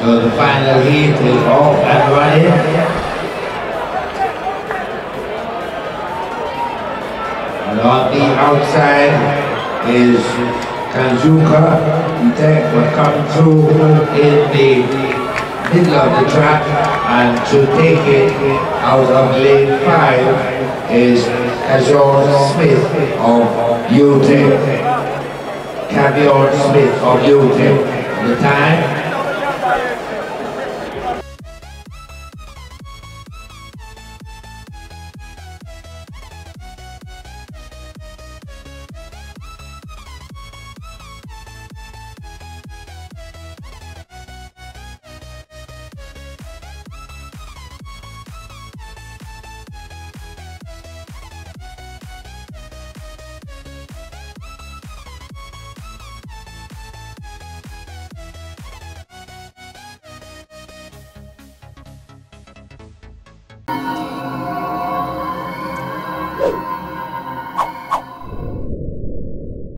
So the final heat is off and running. And on the outside is Kanzuka. Tech will come through in the middle of the track and to take it out of lane five is Kajon Smith of UTEC. Kavean Smith of UTEC. The time